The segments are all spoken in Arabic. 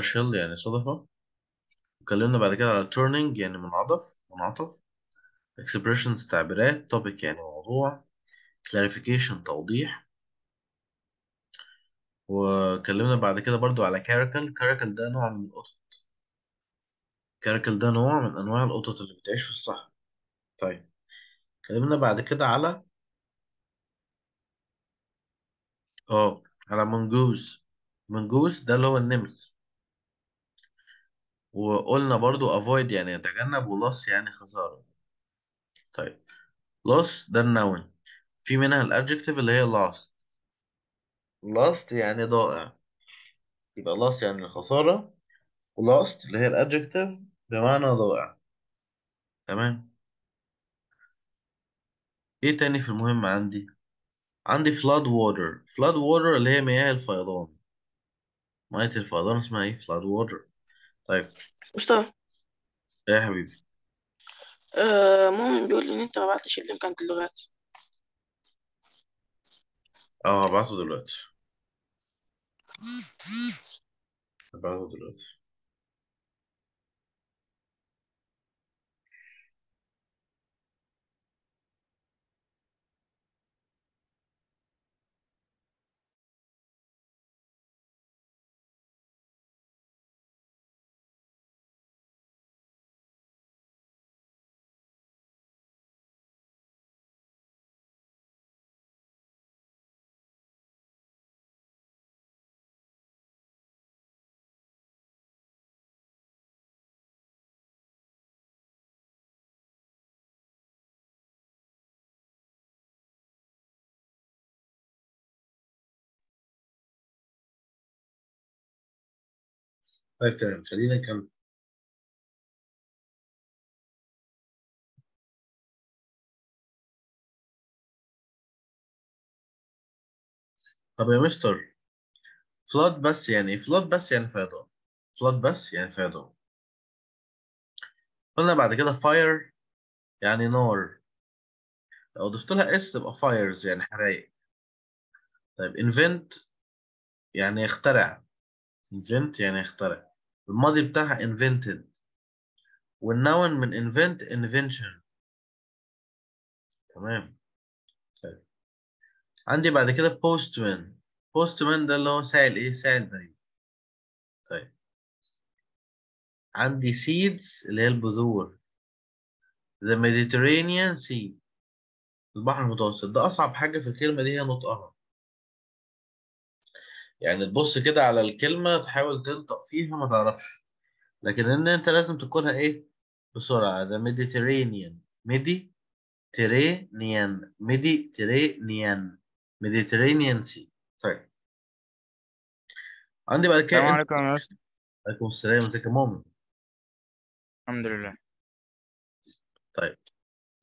شيل يعني صدفة. اتكلمنا بعد كده على turning يعني منعطف منعطف. expressions تعبيرات topic يعني موضوع. clarification توضيح. واتكلمنا بعد كده برضو على caracal. caracal ده نوع من القطط. caracal ده نوع من أنواع القطط اللي بتعيش في الصحراء. طيب اتكلمنا بعد كده على آه على mongoose mongoose ده اللي هو النمس. وقلنا برضو avoid يعني يتجنب و loss يعني خسارة. طيب loss ده ال noun في منها ال adjective اللي هي lost. Lost يعني ضائع. يبقى loss يعني الخسارة و lost اللي هي ال adjective بمعنى ضائع. تمام؟ إيه تاني في المهم عندي؟ عندي flood water. flood water اللي هي مياه الفيضان. مياه الفيضان اسمها إيه؟ flood water. طيب. مصطفى. إيه يا حبيبي؟ آه مؤمن بيقول لي إن أنت ما بعتش اللينك عند اللغات آه هبعته دلوقتي. هبعته دلوقتي. طيب تمام. خلينا نكمل. طب يا مستر flood بس يعني flood بس يعني فيضان. flood بس يعني فيضان. قلنا بعد كده fire يعني نار. لو ضفت لها اس تبقى fires يعني حرايق طيب invent يعني يخترع invent يعني يخترع الماضي بتاعها invented. والنون من invent invention. تمام. طيب. عندي بعد كده postman. Postman ده اللي هو سائل إيه؟ سائل بريد طيب. عندي seeds اللي هي البذور. The Mediterranean Sea. البحر المتوسط. ده أصعب حاجة في الكلمة دي هي نطقها. يعني تبص كده على الكلمة تحاول تنطق فيها ما تعرفش. لكن إن أنت لازم تقولها إيه؟ بسرعة. The Mediterranean. Mediterranean. Mediterranean. Mediterranean Sea. طيب. عندي بعد كده السلام عليكم يا مستر عليكم السلام. إزيك يا مؤمن الحمد لله. طيب.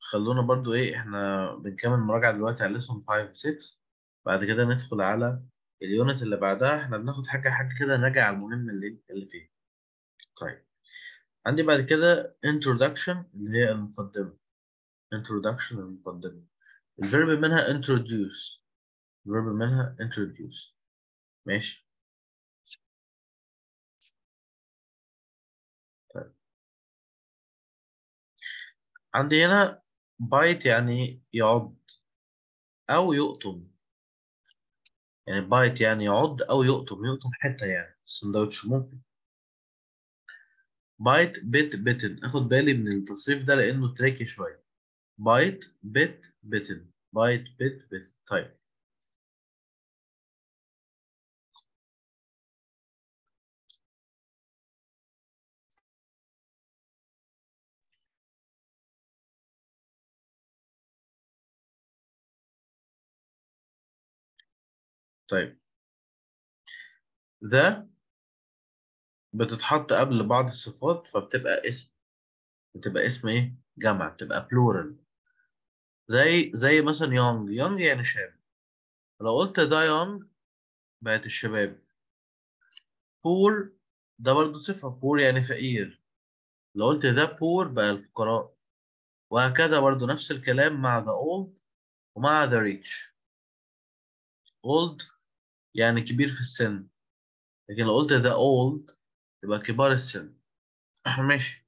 خلونا برضو إيه إحنا بنكمل مراجعة دلوقتي على lesson 5 و 6 بعد كده ندخل على ال unit اللي بعدها إحنا بناخد حاجة حاجة كده نراجع على المهم اللي اللي فيه. طيب. عندي بعد كده introduction اللي هي المقدمة. introduction المقدمة. ال verb منها introduce. ال verb منها introduce. ماشي. طيب. عندي هنا bite يعني يعض أو يقطم يعني bite يعني يعض أو يقطم يقطم حتة يعني السندوتش ممكن. bite bit bitten. آخد بالي من التصريف ده لأنه tricky شوية. بايت بيت bitten. bite bit bitten. طيب. طيب. the بتتحط قبل بعض الصفات فبتبقى اسم. بتبقى اسم إيه؟ جمع بتبقى plural زي زي مثلا young young يعني شاب. لو قلت the young بقت الشباب. poor ده برضه صفة. poor يعني فقير. لو قلت the poor بقى الفقراء. وهكذا برضه نفس الكلام مع the old ومع ذا rich. old يعني كبير في السن. لكن لو قلت ذا old يبقى كبار السن. ماشي.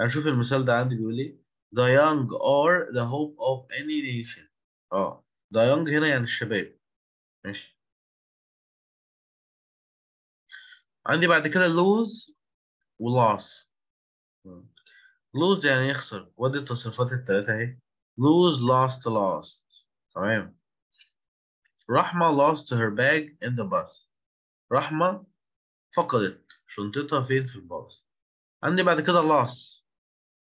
هنشوف المثال ده عندي بيقول إيه؟ the young are the hope of any nation. آه. the young هنا يعني الشباب. ماشي. عندي بعد كده lose و loss. lose يعني يخسر. ودي التصريفات التلاتة أهي. lose lost lost. تمام. رحمة lost her bag in the bus. رحمة فقدت شنطتها فين في الباص. عندي بعد كده loss.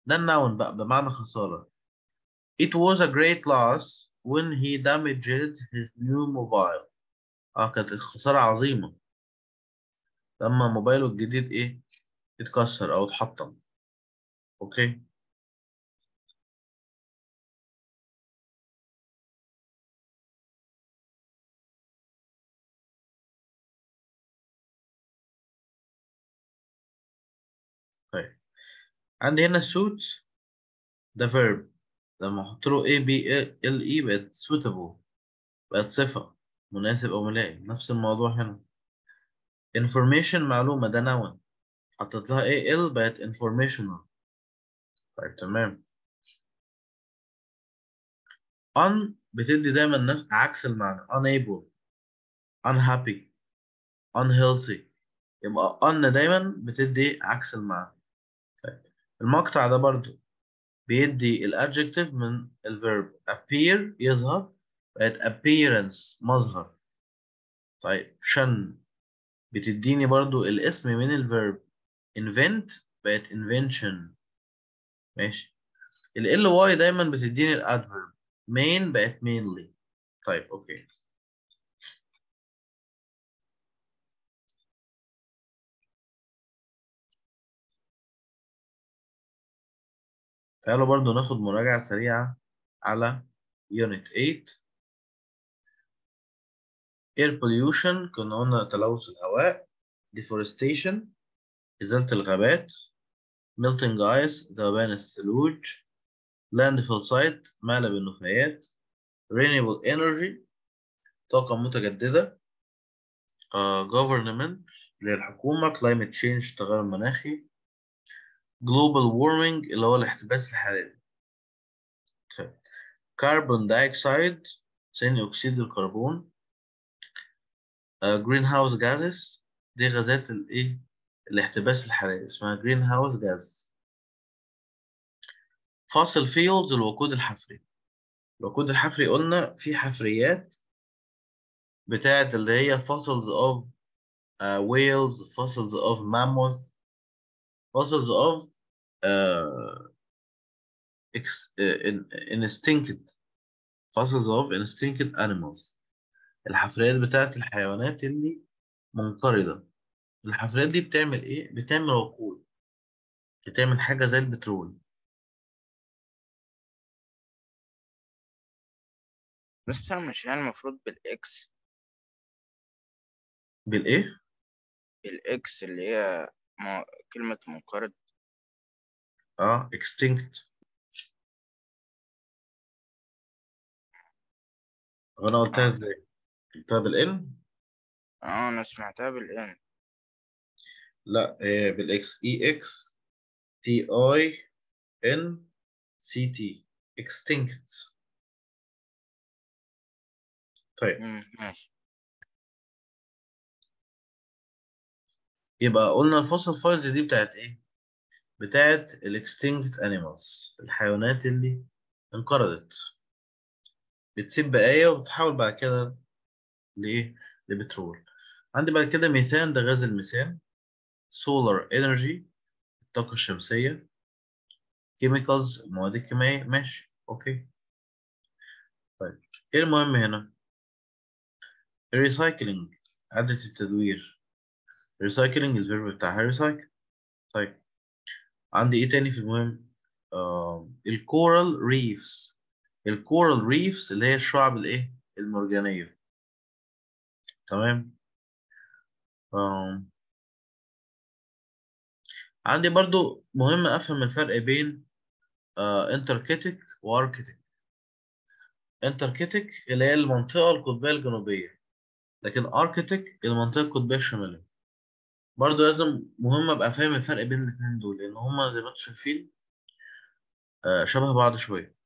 ده النون بقى بمعنى خسارة. It was a great loss when he damaged his new mobile. آه كانت خسارة عظيمة. لما موبايله الجديد إيه؟ اتكسر أو اتحطم. أوكي طيب. عندي هنا suit ده verb. لما أحط له a b l e بقت suitable بقت صفة مناسب أو ملائم. نفس الموضوع هنا. information معلومة ده noun. حطيت لها a l بقت informational. طيب تمام. un بتدي دايما نفس عكس المعنى. unable unhappy unhealthy. يبقى un دايما بتدي عكس المعنى. المقطع ده برضو بيدي ال adjective من ال verb appear يظهر بقت appearance مظهر. طيب tion بتديني برضو الاسم من ال verb invent بقت invention. ماشي. ال ly دايما بتديني ال adverb main بقت mainly. طيب okay. تعالوا برضو ناخد مراجعة سريعة على Unit 8 Air pollution كنا قلنا تلوث الهواء Deforestation إزالة الغابات Melting ice ذوبان الثلوج Landfill site مقلب النفايات Renewable energy طاقة متجددة uh, Government للحكومة Climate change التغير المناخي Global warming اللي هو الاحتباس الحراري. carbon dioxide ثاني أكسيد الكربون. greenhouse gases دي غازات الايه الاحتباس الحراري اسمها greenhouse gases fossil fuel الوقود الحفري. الوقود الحفري قلنا في حفريات بتاعت اللي هي fossils of uh, whales fossils of mammoth fossils of uh, ex, uh, in, instinct fossils of instinct animals. الحفريات بتاعت الحيوانات اللي منقرضة. الحفريات دي بتعمل إيه؟ بتعمل وقود بتعمل حاجة زي البترول. بس مش يعني المفروض بال x. بالإيه؟ بال x اللي هي م- كلمة منقرض. آه extinct. وأنا قلتها آه. إزاي؟ قلتها بال n؟ آه أنا سمعتها بال n. لا بال x. E X T I N C T extinct. طيب. ماشي. يبقى قلنا ال fossil fuels دي بتاعت إيه؟ بتاعت ال extinct animals الحيوانات اللي انقرضت بتسيب بقايا وبتحول بعد كده لإيه؟ لبترول عندي بعد كده ميثان ده غاز الميثان solar energy الطاقة الشمسية chemicals المواد الكيميائية ماشي okay طيب إيه المهم هنا؟ ال recycling إعادة التدوير recycling ال verb بتاعها recycle طيب عندي إيه تاني في المهم؟ ال coral reefs ال coral reefs اللي هي الشعب الإيه؟ المرجانية تمام؟ عندي برضو مهم أفهم الفرق بين Antarctic و Arctic Antarctic اللي هي المنطقة القطبية الجنوبية لكن Arctic المنطقة القطبية الشمالية برضه لازم مهم أبقى فاهم الفرق بين الاثنين دول لأن هما زي ما أنتم شايفين آه، شبه بعض شوية.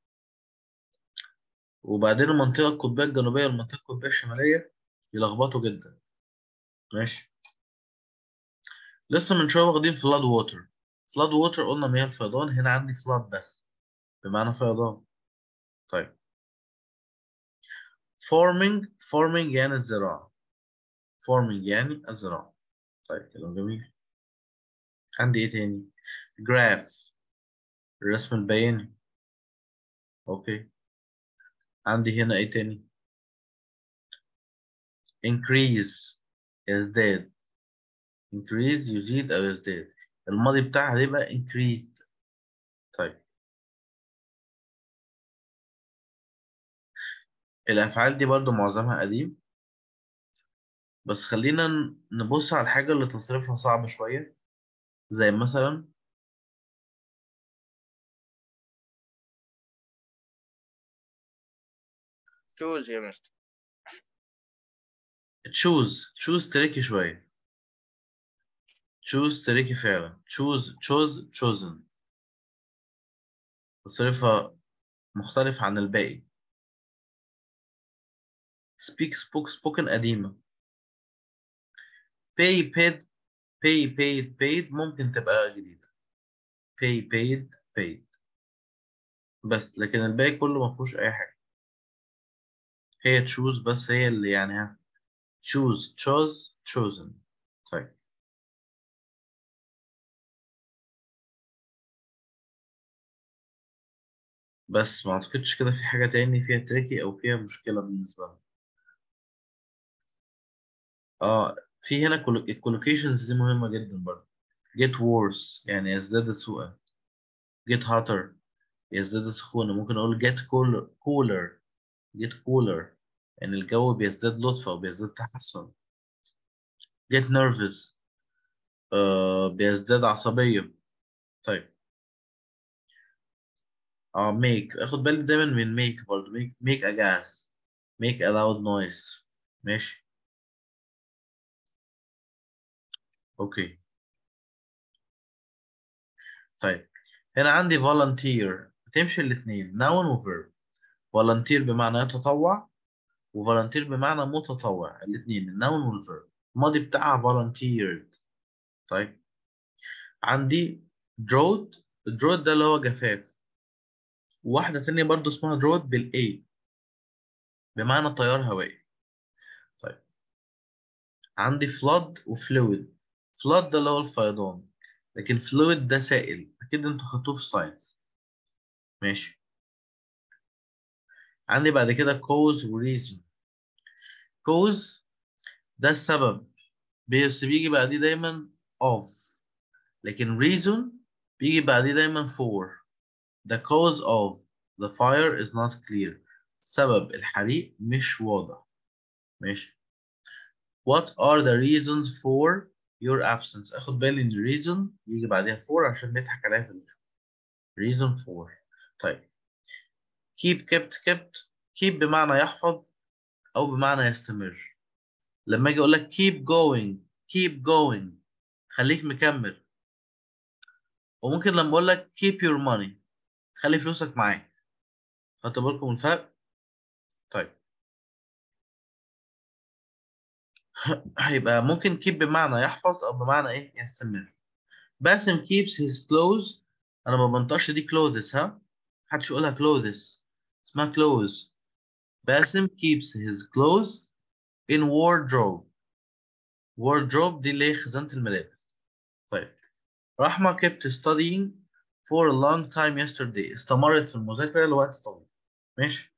وبعدين المنطقة القطبية الجنوبية والمنطقة القطبية الشمالية يلخبطوا جدا. ماشي؟ لسه من شوية واخدين flood water flood water قلنا مياه الفيضان هنا عندي flood بس بمعنى فيضان. طيب. farming farming يعني الزراعة. farming يعني الزراعة. طيب كلام جميل. عندي إيه تاني؟ graph الرسم البياني. أوكي. عندي هنا إيه تاني؟ increase يزداد increase يزيد أو يزداد الماضي بتاعها هيبقى increased طيب. الأفعال دي برضو معظمها قديم. بس خلينا نبص على الحاجة اللي تصريفها صعب شوية. زي مثلا شوز يا مستر. Choose. Choose تريكي شوية. Choose تريكي فعلا. Choose chose chosen. تصريفها مختلف عن الباقي. Speak spoke spoken قديمة pay paid pay paid paid ممكن تبقى جديدة. Pay paid paid. بس لكن الباقي كله ما فيهوش أي حاجة. هي choose بس هي اللي يعني ها. Choose chose chosen. طيب. بس ما أعتقدش كده في حاجة تاني فيها تريكي أو فيها مشكلة بالنسبة لنا. آه. في هنا ال collocations دي مهمة جدا برضه. get worse يعني يزداد سوءا get hotter يزداد سخونة ممكن أقول get cooler get cooler. يعني الجو بيزداد لطف أو بيزداد تحسن. get nervous آه بيزداد عصبية. طيب. آه make. أخد بالك دايما من make برضه. make, make a gas. make a loud noise. ماشي. أوكي. طيب هنا عندي volunteer. بتمشي الاثنين noun و verb volunteer بمعنى يتطوع و volunteer بمعنى متطوع الاثنين النون والverb. الماضي بتاعها volunteered. طيب عندي drought. drought ده اللي هو جفاف. وواحدة تانية برضو اسمها drought بالA بمعنى تيار هوائي. طيب عندي flood و fluid flood ده اللي هو الفيضان. لكن fluid ده سائل. أكيد أنتوا خدتوه في ساينس ماشي. عندي بعد كده cause و reason. cause ده السبب. بس بيجي بعديه دايما of. لكن reason بيجي بعديه دايما for. The cause of the fire is not clear. سبب الحريق مش واضح. ماشي. What are the reasons for your absence. اخد بالي ان reason يجي بعدها for عشان نضحك عليها في الاسم reason for طيب. keep kept kept. keep بمعنى يحفظ أو بمعنى يستمر. لما أجي أقول لك keep going keep going. خليك مكمل. وممكن لما أقول لك keep your money خلي فلوسك معاك. خدت بالكم الفرق؟ طيب. هيبقى ممكن keep بمعنى يحفظ أو بمعنى إيه؟ يستمر. باسم keeps his clothes. أنا ما بنطقش دي clothes ها؟ محدش يقولها clothes. اسمها clothes. باسم keeps his clothes in wardrobe. Wardrobe دي اللي هي خزانة الملابس. طيب. رحمة kept studying for a long time yesterday. استمرت في المذاكرة لوقت طويل. ماشي.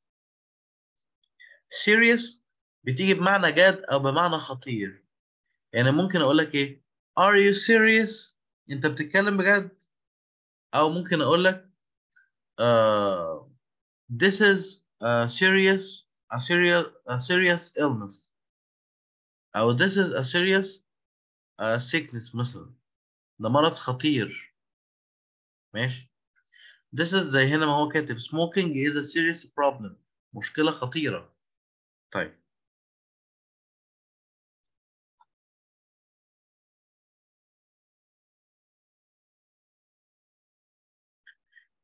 Serious بتيجي بمعنى جاد أو بمعنى خطير. يعني ممكن أقول لك إيه؟ Are you serious أنت بتتكلم بجد؟ أو ممكن أقول لك uh, this is a serious a serious a serious illness. أو this is a serious uh, sickness مثلا. ده مرض خطير. ماشي؟ This is زي هنا ما هو كاتب smoking is a serious problem. مشكلة خطيرة. طيب.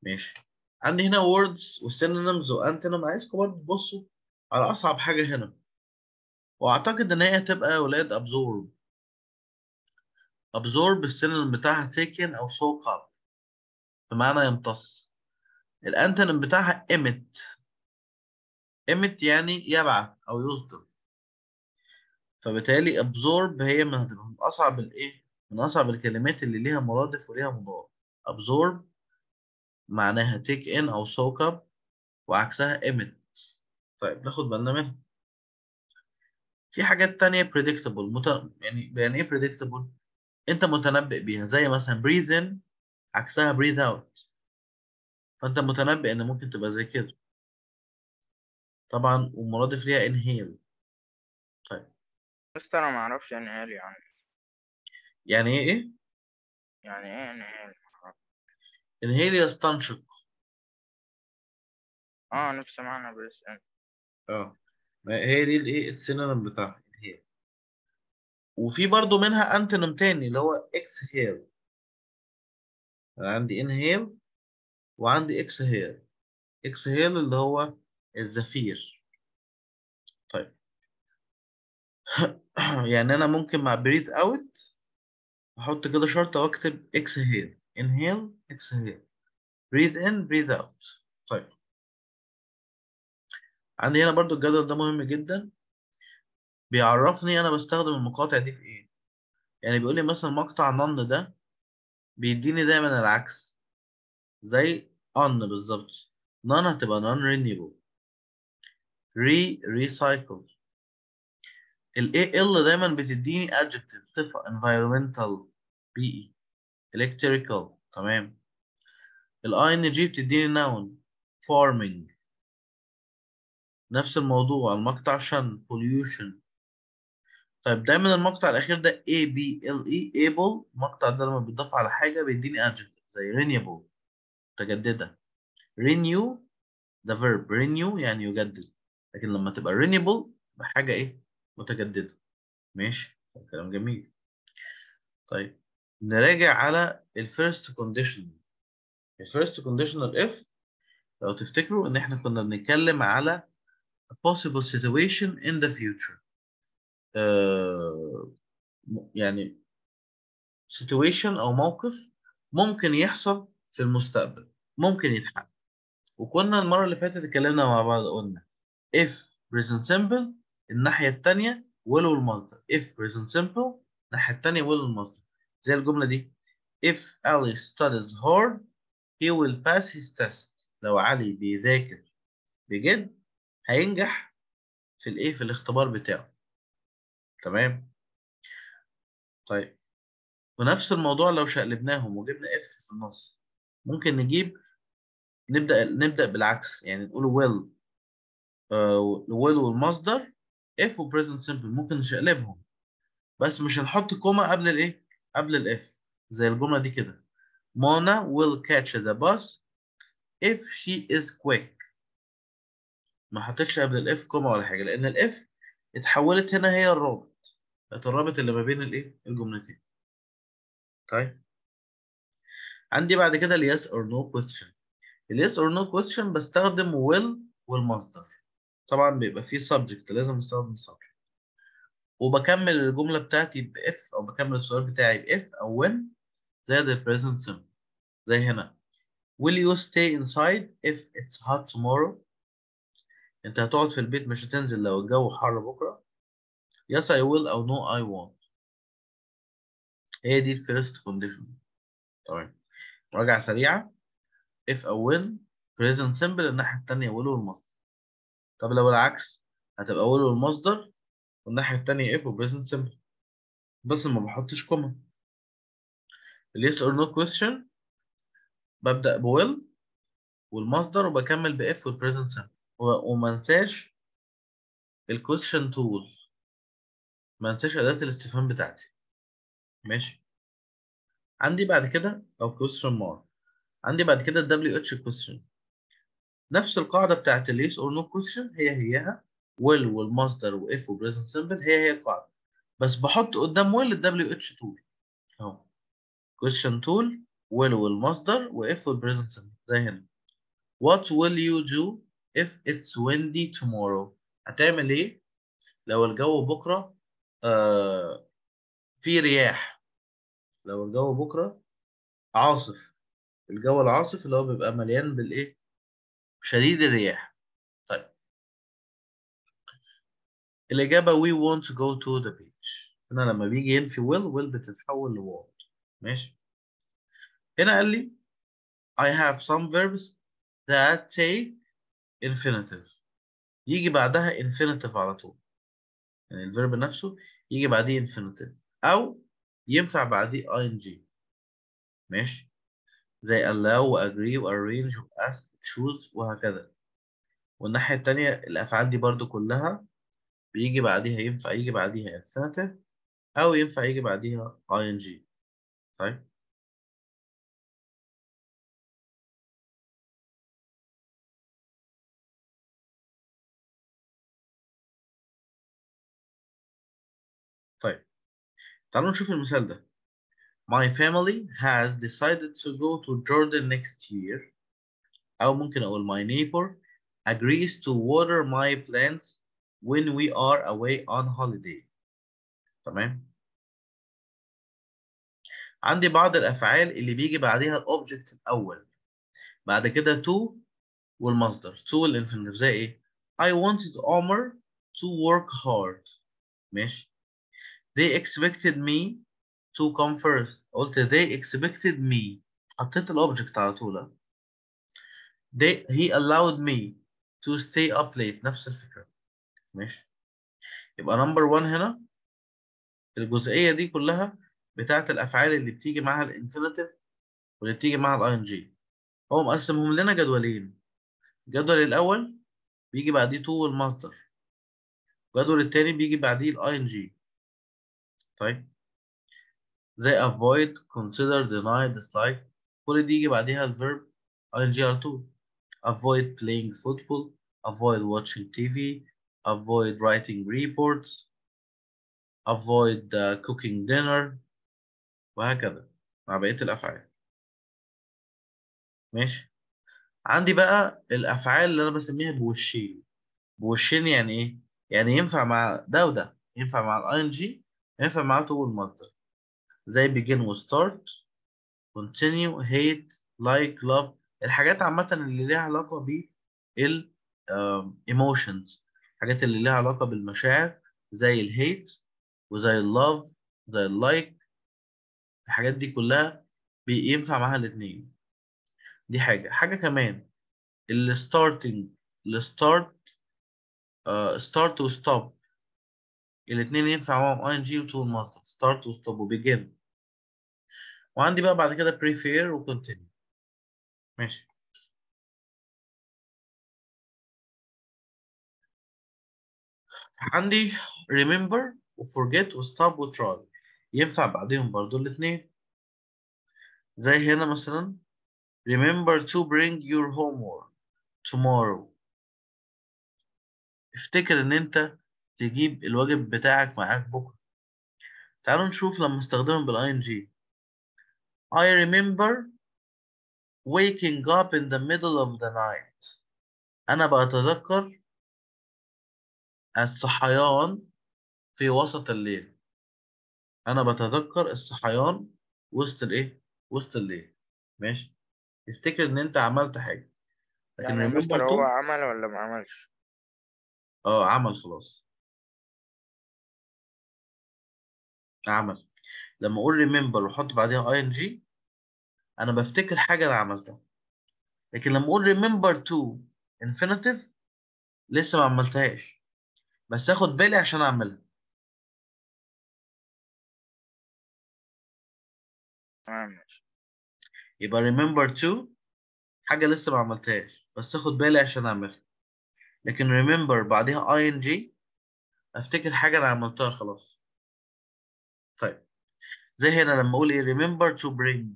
ماشي. عندي هنا words و synonyms و antonym عايزكم برضه تبصوا على أصعب حاجة هنا. وأعتقد إن هي هتبقى يا ولاد absorb. Absorb ال synonym بتاعها taken أو soak up بمعنى يمتص. ال antonym بتاعها emit. Emit يعني يبعث أو يصدر. فبالتالي absorb هي من من أصعب الإيه؟ من أصعب الكلمات اللي ليها مرادف وليها مضاد. Absorb معناها take in أو soak up وعكسها emit. طيب ناخد بالنا منها. في حاجات تانية predictable مت... يعني يعني إيه predictable أنت متنبئ بيها زي مثلا breathe in عكسها breathe out. فأنت متنبئ إن ممكن تبقى زي كده. طبعا ومرادف ليها inhale. طيب. بس أنا ما أعرفش انهال يعني. يعني إيه إيه؟ يعني إيه انهال inhale يستنشق آه نفس معنى بس. آه. ما هي دي الايه السينونيم بتاعها inhale وفي برضو منها انتونيم تاني اللي هو exhale. عندي inhale وعندي exhale. exhale اللي هو الزفير. طيب. يعني أنا ممكن مع breathe out أحط كده شرطة واكتب exhale. Inhale exhale. Breathe in breathe out. طيب. عندي هنا برضو الجدول ده مهم جدا. بيعرفني أنا بستخدم المقاطع دي في إيه. يعني بيقول لي مثلا مقطع none ده بيديني دايما العكس. زي on بالظبط. none هتبقى non renewable re recycle ال AL دايما بتديني adjective. صفة environmental. بيئي electrical تمام؟ ال ING بتديني noun farming نفس الموضوع المقطع شن pollution. طيب دايما المقطع الأخير ده A B L E able. المقطع ده لما بيضاف على حاجة بيديني adjective زي renewable متجددة. renew the verb. renew يعني يجدد. لكن لما تبقى renewable بحاجة إيه؟ متجددة. ماشي؟ كلام جميل. طيب. نراجع على ال first condition ال first conditional if لو تفتكروا إن إحنا كنا بنتكلم على a possible situation in the future. آه يعني situation أو موقف ممكن يحصل في المستقبل ممكن يتحقق. وكنا المرة اللي فاتت اتكلمنا مع بعض قلنا if present simple الناحية التانية will والمصدر if present simple الناحية التانية will والمصدر زي الجملة دي. If Ali studies hard he will pass his test. لو علي بيذاكر بجد هينجح في الايه في الاختبار بتاعه. تمام؟ طيب. ونفس الموضوع لو شقلبناهم وجبنا if في النص. ممكن نجيب نبدأ نبدأ بالعكس. يعني نقول will uh, will والمصدر if و present simple. ممكن نشقلبهم. بس مش هنحط comma قبل الايه قبل ال if زي الجملة دي كده. Mona will catch the bus if she is quick. ما حطيتش قبل ال if comma ولا حاجة لأن ال if اتحولت هنا هي الرابط. بقت الرابط اللي ما بين الايه الجملتين. طيب. عندي بعد كده ال yes or no question. ال yes or no question بستخدم will والمصدر. طبعا بيبقى فيه subject لازم نستخدم subject. وبكمل الجملة بتاعتي ب if أو بكمل السؤال بتاعي ب if أو when زائد ال present simple زي هنا. Will you stay inside if it's hot tomorrow? أنت هتقعد في البيت مش هتنزل لو الجو حر بكرة؟ Yes I will أو no I won't. هي دي first condition. تمام مراجعة سريعة. If أو when present simple الناحية التانية will والمصدر. طب لو العكس هتبقى will والمصدر. والناحية التانية if و present simple. بس ما بحطش كوما ال yes or no question. ببدأ ب will والمصدر وبكمل ب if وال present simple. وما انساش ال question tool. ما انساش أداة الاستفهام بتاعتي. ماشي. عندي بعد كده أو question mark. عندي بعد كده ال WH question. نفس القاعدة بتاعت ال yes or no question هي هيها. Will والمصدر و if و present simple هي هي القاعدة. بس بحط قدام will ال WH tool. أهو. question tool will والمصدر و if وال present simple زي هنا. What will you do if it's windy tomorrow هتعمل إيه؟ لو الجو بكرة آه في رياح. لو الجو بكرة عاصف. الجو العاصف اللي هو بيبقى مليان بالإيه؟ شديد الرياح طيب الإجابة we want to go to the beach. هنا لما بيجي ينفي will will بتتحول ل want ماشي؟ هنا قال لي I have some verbs that take infinitive. يجي بعدها infinitive على طول. يعني الفيرب نفسه يجي بعديه infinitive. أو ينفع بعديه ing. ماشي؟ زي allow و agree و arrange و ask و choose وهكذا. والناحية التانية الأفعال دي برضو كلها بيجي بعديها ينفع يجي بعديها infinitive أو ينفع يجي بعديها ing طيب طيب تعالوا نشوف المثال ده My family has decided to go to Jordan next year أو ممكن أقول my neighbor agrees to water my plants when we are away on holiday تمام عندي بعض الأفعال اللي بيجي بعديها الأوبجكت الأول بعد كده to والمصدر to والinfinitive زي إيه I wanted Omar to work hard ماشي they expected me to come first قلت they expected me حطيت الأوبجكت على طول they he allowed me to stay up late نفس الفكرة ماشي. يبقى number 1 هنا الجزئية دي كلها بتاعت الأفعال اللي بتيجي معاها ال infinitive واللي بتيجي معاها ال ing هو مقسمهم لنا جدولين. الجدول الأول بيجي بعديه to والمصدر الجدول التاني بيجي بعديه ال ing طيب. زي avoid consider deny dislike. كل دي يجي بعديها ال verb ing على طول avoid playing football. Avoid watching TV avoid writing reports avoid uh, cooking dinner وهكذا. مع بقية الأفعال. ماشي. عندي بقى الأفعال اللي أنا بسميها بوشين. بوشين يعني إيه؟ يعني ينفع مع ده وده. ينفع مع ال ing ينفع مع to والمصدر زي begin و start continue hate like love. الحاجات عامة اللي ليها علاقة بال emotions. الحاجات اللي ليها علاقة بالمشاعر زي ال hate وزي ال love زي ال like الحاجات دي كلها بينفع معاها الاتنين. دي حاجة. حاجة كمان ال starting ال start start و stop الاتنين ينفع معاهم. ing و to المصدر start و stop و begin وعندي بقى بعد كده prefer و continue. ماشي. عندي remember و forget و stop و try ينفع بعدهم برضو الاتنين. زي هنا مثلا remember to bring your homework tomorrow. افتكر إن أنت تجيب الواجب بتاعك معاك بكرة. تعالوا نشوف لما استخدمهم بال ing I remember waking up in the middle of the night. أنا بتذكر الصحيان في وسط الليل. أنا بتذكر الصحيان وسط الإيه؟ وسط الليل. ماشي؟ افتكر إن أنت عملت حاجة. لكن يعني مستر هو عمل ولا ما عملش؟ آه عمل خلاص. عمل. لما أقول remember وأحط بعديها ing أنا بفتكر حاجة أنا عملتها. لكن لما أقول remember to infinitive لسه ما عملتهاش. بس آخد بالي عشان أعملها. تمام ماشي. يبقى remember to حاجة لسه ما عملتهاش بس آخد بالي عشان أعملها. لكن remember بعديها ing أفتكر حاجة أنا عملتها خلاص. طيب زي هنا لما أقول إيه؟ remember to bring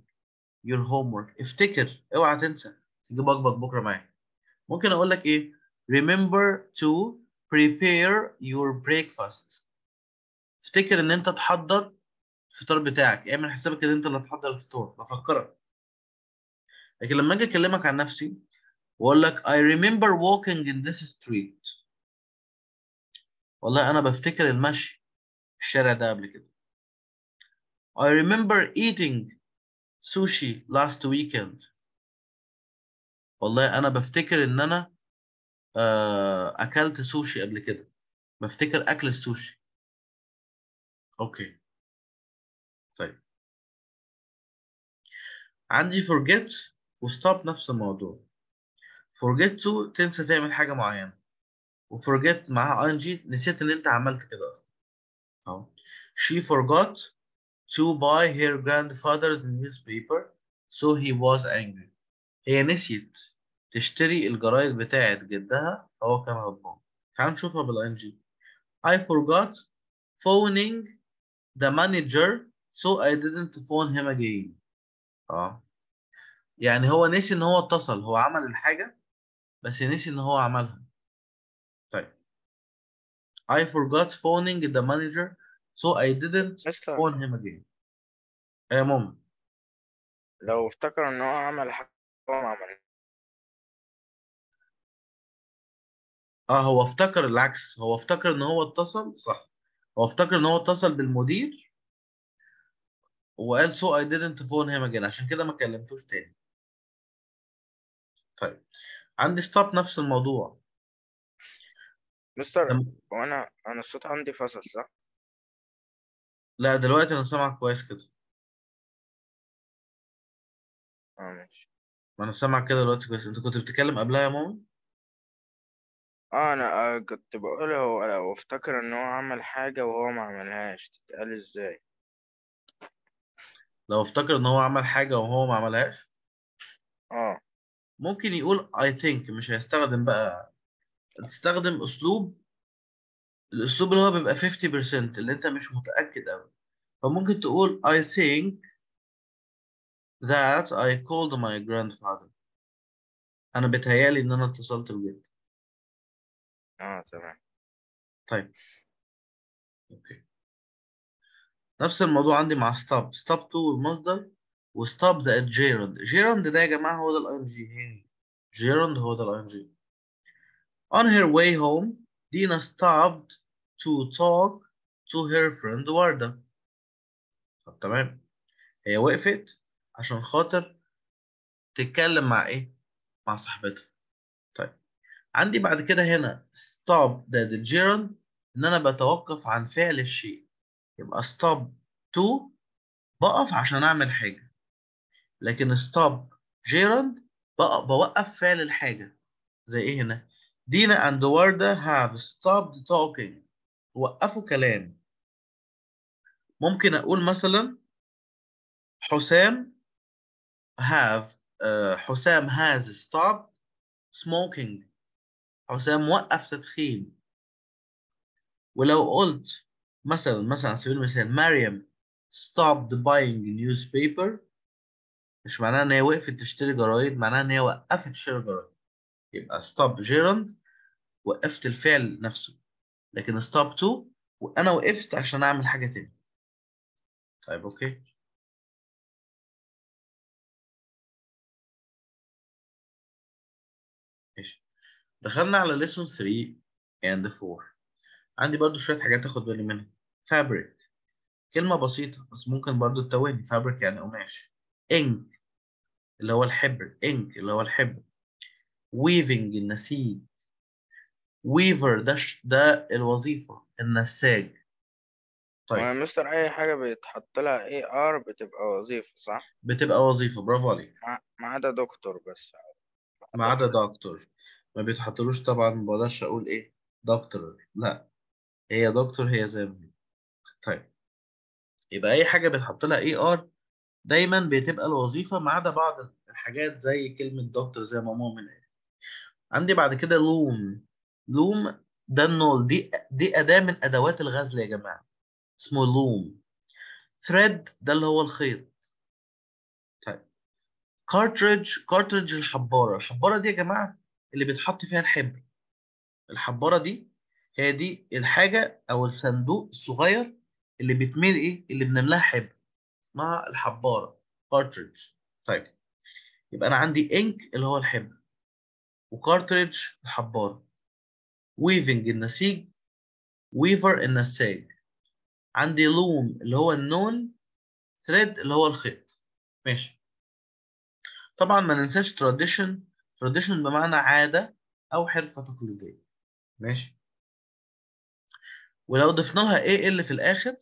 your homework. افتكر اوعى تنسى تجيب واجبك بكرة معاك ممكن أقول لك إيه؟ remember to prepare your breakfast. افتكر ان انت تحضر الفطار بتاعك. اعمل حسابك ان انت اللي هتحضر الفطار. بفكرك. لكن لما أجي اكلمك عن نفسي واقول لك I remember walking in this street. والله أنا بفتكر المشي في الشارع ده قبل كده. I remember eating sushi last weekend. والله أنا بفتكر ان أنا أكلت سوشي قبل كده. بفتكر أكل السوشي. okay. طيب. عندي forget و stop نفس الموضوع. forget to تنسى تعمل حاجة معينة. وforget معاها ing. نسيت إن أنت عملت كده. أهو. she forgot to buy her grandfather's newspaper so he was angry. هي نسيت. تشتري الجرايد بتاعت جدها فهو كان غضبان تعال نشوفها بالانجي I forgot phoning the manager so I didn't phone him again. آه. يعني هو نسي إن هو اتصل هو عمل الحاجة بس نسي إن هو عملها. طيب. I forgot phoning the manager so I didn't phone him again. يا ماما لو افتكر إن هو عمل حاجة هو ما عملها آه هو افتكر العكس. هو افتكر إن هو اتصل صح. هو افتكر إن هو اتصل بالمدير وقال so I didn't phone him again. عشان كده ما كلمتوش تاني. طيب. عندي stop نفس الموضوع. مستر لما- وأنا أنا الصوت عندي فصل صح؟ لا دلوقتي أنا سامعك كويس كده. آه ماشي. ما أنا سامعك كده دلوقتي كويس. أنت كنت بتتكلم قبلها يا ماما؟ آه أنا آه كنت بقول هو لو افتكر إن هو عمل حاجة وهو ما عملهاش تتقال إزاي؟ لو افتكر إن هو عمل حاجة وهو ما عملهاش؟ آه. ممكن يقول I think مش هيستخدم بقى. تستخدم أسلوب الأسلوب اللي هو بيبقى 50% اللي أنت مش متأكد قوي فممكن تقول I think that I called my grandfather. أنا بتهيالي إن أنا اتصلت بجد. آه تمام. طيب. أوكي. نفس الموضوع عندي مع stop stop to المصدر وstop the gerund gerund ده يا جماعة هو ده ال ing gerund هو ده ال ing on her way home Dina stopped to talk to her friend وردة. طب تمام. هي وقفت عشان خاطر تتكلم مع إيه؟ مع صاحبتها. عندي بعد كده هنا stop ده الجيرند إن أنا بتوقف عن فعل الشيء. يبقى stop to بقف عشان أعمل حاجة. لكن stop gerund بوقف فعل الحاجة. زي إيه هنا؟ دينا and وردة have stopped talking. وقفوا كلام. ممكن أقول مثلا حسام have uh, حسام has stopped smoking. حسام وقف تدخين. ولو قلت مثلا مثلا على سبيل المثال مريم stopped buying newspaper مش معناها إن هي وقفت تشتري جرايد معناها إن هي وقفت تشتري جرايد. يبقى stop gerund وقفت الفعل نفسه. لكن stop to وأنا وقفت عشان أعمل حاجة تاني طيب أوكي؟ دخلنا على lesson 3 and 4 عندي برضو شوية حاجات اخد بالي منها. Fabric. كلمة بسيطة بس ممكن برضو تتوهني. Fabric يعني قماش. Ink. اللي هو الحبر. Ink اللي هو الحبر. Weaving النسيج. Weaver ده ده الوظيفة. النساج. طيب. طيب مستر أي حاجة بيتحط لها er بتبقى وظيفة صح؟ بتبقى وظيفة. برافو عليك. ما عدا دكتور بس. ما عدا دكتور. ما بيتحطلوش طبعا ما بقدرش أقول إيه دكتور. لا هي دكتور هي زي ما هي. طيب. يبقى أي حاجة بتحط لها er دايما بتبقى الوظيفة ما عدا بعض الحاجات زي كلمة دكتور زي ما مؤمن قال عندي بعد كده loom. loom ده النول دي دي أداة من أدوات الغزل يا جماعة. اسمه loom. thread ده اللي هو الخيط. طيب. cartridge cartridge الحبارة. الحبارة دي يا جماعة اللي بيتحط فيها الحبر. الحبارة دي هي دي الحاجة أو الصندوق الصغير اللي بيتملي إيه؟ اللي بنملاها حبر. اسمها الحبارة cartridge طيب يبقى أنا عندي ink اللي هو الحبر و cartridge الحبار weaving النسيج weaver النساج. عندي loom اللي هو النول thread اللي هو الخيط. ماشي. طبعا ما ننساش tradition tradition بمعنى عادة أو حرفة تقليدية. ماشي؟ ولو ضفنا لها إيه اللي في الآخر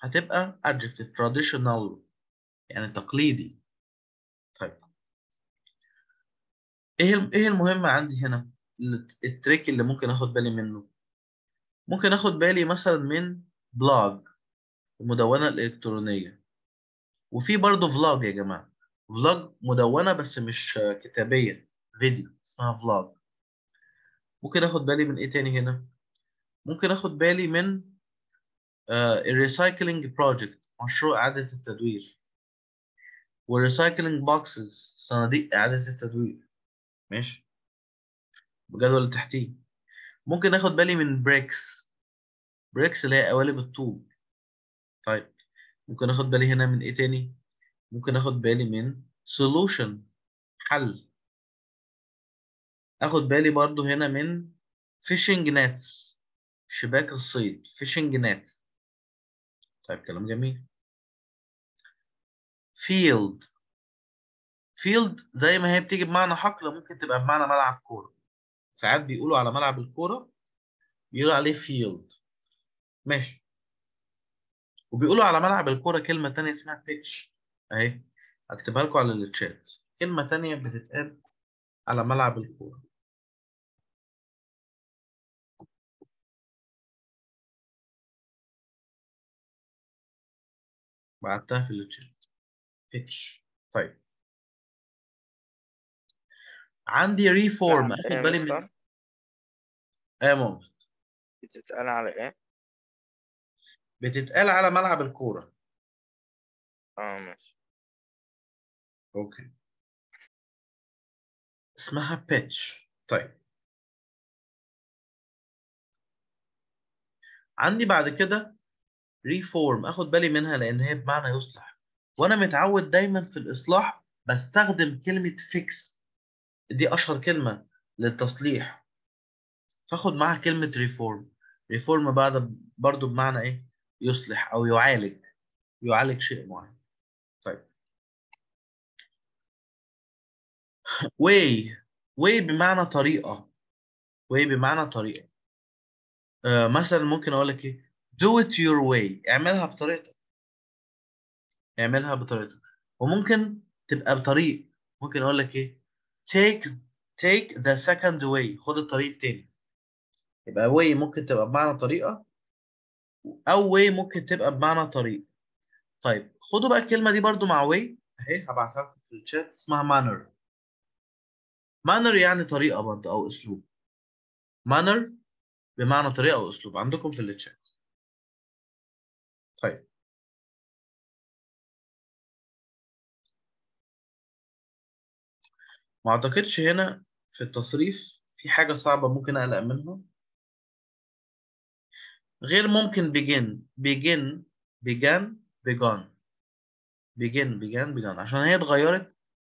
هتبقى adjective traditional يعني تقليدي. طيب. إيه إيه المهم عندي هنا؟ الت- ال trick اللي ممكن آخد بالي منه. ممكن آخد بالي مثلا من blog المدونة الإلكترونية وفي برضه vlog يا جماعة. vlog مدونة بس مش كتابية. فيديو اسمها vlog ممكن آخد بالي من إيه تاني هنا؟ ممكن آخد بالي من ال recycling project مشروع إعادة التدوير. وال recycling boxes صناديق إعادة التدوير. ماشي؟ الجدول اللي تحتيه ممكن آخد بالي من bricks bricks اللي هي قوالب الطوب. طيب ممكن آخد بالي هنا من إيه تاني؟ ممكن آخد بالي من solution حل. آخد بالي برضو هنا من fishing nets شباك الصيد fishing net. طيب كلام جميل. Field. Field زي ما هي بتيجي بمعنى حقل ممكن تبقى بمعنى ملعب كورة. ساعات بيقولوا على ملعب الكورة بيقولوا عليه field. ماشي. وبيقولوا على ملعب الكورة كلمة تانية اسمها pitch. أهي. هكتبها لكم على الشات كلمة تانية بتتقال على ملعب الكورة. بعتها في الشات pitch طيب. عندي ريفورم. على أخد إيه يا بالي من آه ممكن بتتقال على إيه؟ بتتقال على ملعب الكورة. آه ماشي. okay. اسمها pitch طيب. عندي بعد كده reform آخد بالي منها لأن هي بمعنى يصلح. وأنا متعود دايما في الإصلاح بستخدم كلمة fix دي أشهر كلمة للتصليح. فآخد معاها كلمة reform reform بعد برضو بمعنى إيه؟ يصلح أو يعالج. يعالج شيء معين. طيب. way way بمعنى طريقة. way بمعنى طريقة. آه مثلا ممكن أقول لك إيه؟ Do it your way. اعملها بطريقتك. اعملها بطريقتك. وممكن تبقى بطريق. ممكن أقول لك إيه؟ Take take the second way. خد الطريق التاني. يبقى way ممكن تبقى بمعنى طريقة أو way ممكن تبقى بمعنى طريق. طيب خدوا بقى الكلمة دي برضو مع way. أهي هبعتها لكم في الشات. اسمها manner. manner يعني طريقة برضو أو أسلوب. manner بمعنى طريقة أو أسلوب. عندكم في الشات. طيب. ما أعتقدش هنا في التصريف في حاجة صعبة ممكن أقلق منها. غير ممكن begin begin began begun. begin began begun. عشان هي اتغيرت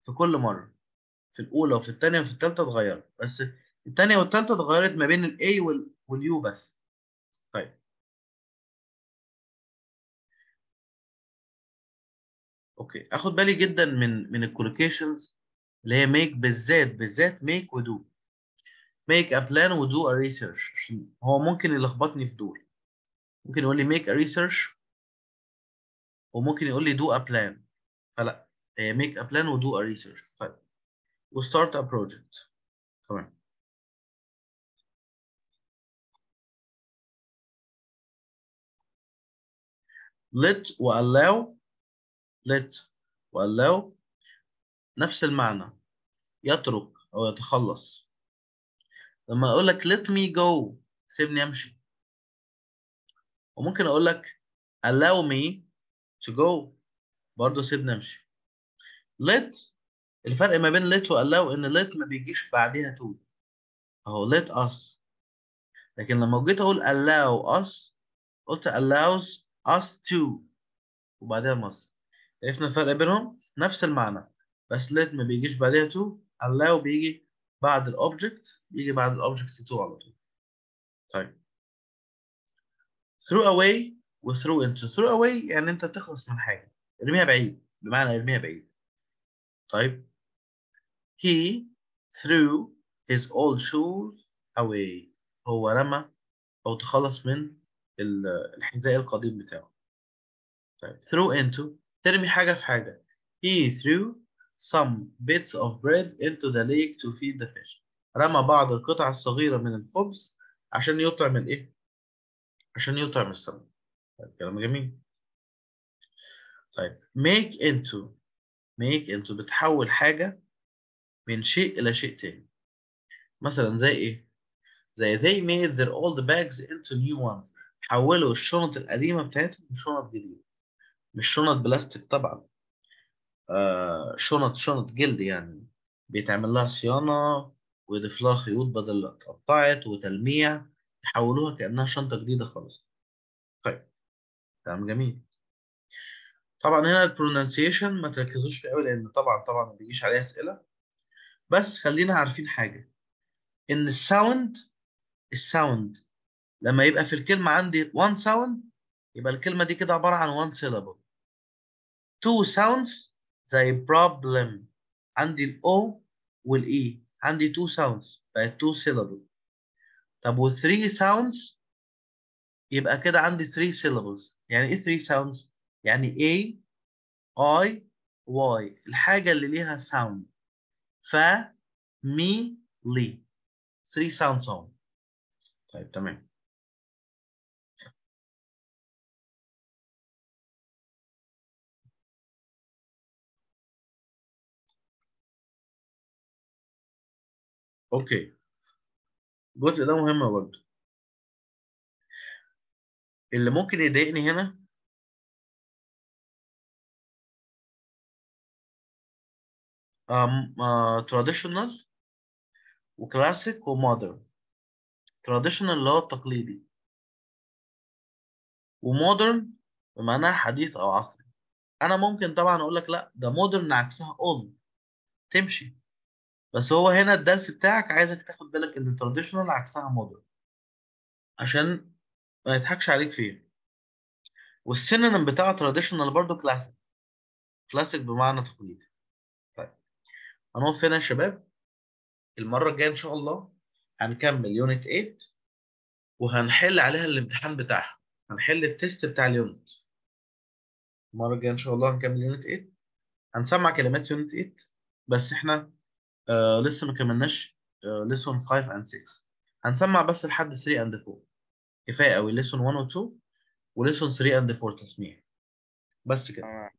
في كل مرة. في الأولى وفي الثانية وفي الثالثة اتغيرت. بس الثانية والثالثة اتغيرت ما بين ال A وال وال U بس. طيب. okay. آخد بالي جدا من من ال collocations اللي هي make بالذات بالذات make و do make a plan و do research. عشان هو ممكن يلخبطني في دول. ممكن يقول لي make a research وممكن يقول لي do a plan. فلا هي make a plan و do a research. طيب. و start a project. تمام. Let و allow let و allow نفس المعنى يترك أو يتخلص. لما أقول لك let me go سيبني أمشي. وممكن أقول لك allow me to go برضه سيبني أمشي. let الفرق ما بين let و allow إن let ما بيجيش بعديها to. أهو let us. لكن لما جيت أقول allow us قلت allows us to. وبعدها must. عرفنا الفرق بينهم؟ نفس المعنى. بس let ما بيجيش بعدها to allow بيجي بعد ال object بيجي بعد ال object to على طول. طيب. throw away و throw into. throw away يعني أنت تخلص من حاجة. ارميها بعيد. بمعنى ارميها بعيد. طيب. he threw his old shoes away. هو رمى أو تخلص من ال- الحذاء القديم بتاعه. طيب. throw into. ترمي حاجة في حاجة. He threw some bits of bread into the lake to feed the fish. رمى بعض القطع الصغيرة من الخبز عشان يطعم الايه عشان يطعم السمك. طيب كلام جميل. طيب make into make into بتحول حاجة من شيء إلى شيء تاني. مثلا زي إيه؟ زي they made their old bags into new ones. حولوا الشنط القديمة بتاعتهم لشنط جديدة. مش شنط بلاستيك طبعا. آه شنط شنط جلد يعني. بيتعمل لها صيانة ويضيف لها خيوط بدل اتقطعت وتلميع. يحولوها كأنها شنطة جديدة خالص. طيب كلام جميل. طبعا هنا ال pronunciation ما تركزوش فيه قوي لأن طبعا طبعا ما بيجيش عليها أسئلة. بس خلينا عارفين حاجة. ان ال sound ال sound لما يبقى في الكلمة عندي one sound يبقى الكلمة دي كده عبارة عن one syllable. Two sounds زي problem عندي ال O وال E عندي two sounds بقت two syllable طب و three sounds يبقى كده عندي three syllables يعني إيه three sounds يعني A I Y الحاجة اللي ليها sound ف مي لي 3 sound sound طيب تمام okay. الجزء ده مهم برضه. اللي ممكن يضايقني هنا uh, traditional و classic و modern traditional اللي هو التقليدي. و modern بمعناها حديث أو عصري أنا ممكن طبعا أقول لك لا ده modern عكسها old تمشي. بس هو هنا الدرس بتاعك عايزك تاخد بالك إن traditional عكسها modern عشان ما يضحكش عليك فيه وال synonym بتاع traditional برضو classic classic بمعنى تقليدي. طيب. هنقف هنا يا شباب. المرة الجاية إن شاء الله هنكمل unit 8 وهنحل عليها الامتحان بتاعها. هنحل ال test بتاع ال unit المرة الجاية إن شاء الله هنكمل unit 8 هنسمع كلمات unit 8 بس إحنا آه لسه ما كملناش lesson 5 and 6 هنسمع بس لحد 3 and 4 كفاية قوي. lesson 1 و 2 و lesson 3 and 4 تسميع. بس كده.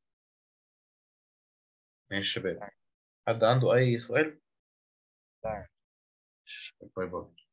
ماشي شباب. حد عنده أي سؤال؟ تمام. bye bye.